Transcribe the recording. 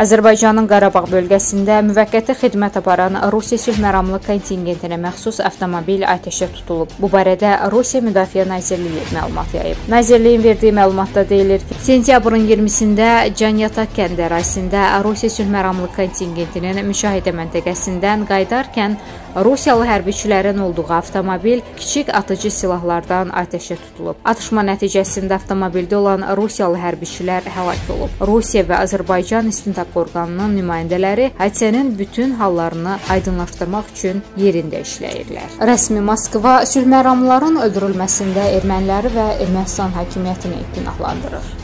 Azərbaycanın Qarabağ bölgəsində müvəqqəti xidmət aparan Rusiya sülhməramlı kontingentinə məxsus avtomobil atəşə tutulub. Bu barədə Rusiya Müdafiə Nazirliyi məlumat yayıb. Nazirliyin verdiyi məlumatda deyilir ki, sentyabrın 20-sində Canyatak kəndi ərazisində Rusiya sülhməramlı kontingentinin müşahidə məntəqəsindən qayıdarkən Rusiyalı hərbiçilərin olduğu avtomobil kiçik atıcı silahlardan atəşə tutulub. Atışma nəticəsində avtomobildə olan Rusiyalı hərbiçilər həlak olub. Rusiya və Azərbaycan İstintaq orqanının nümayəndələri hadisənin bütün hallarını aydınlaşdırmaq üçün yerində işləyirlər. Rəsmi Moskva sülhməramlıların öldürülməsində erməniləri və Ermənistan hakimiyyətini günahlandırır.